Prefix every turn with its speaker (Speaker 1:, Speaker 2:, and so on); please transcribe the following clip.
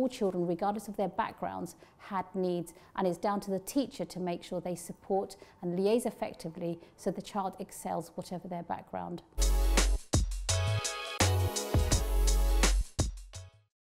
Speaker 1: all children, regardless of their backgrounds, had needs and it's down to the teacher to make sure they support and liaise effectively so the child excels whatever their background.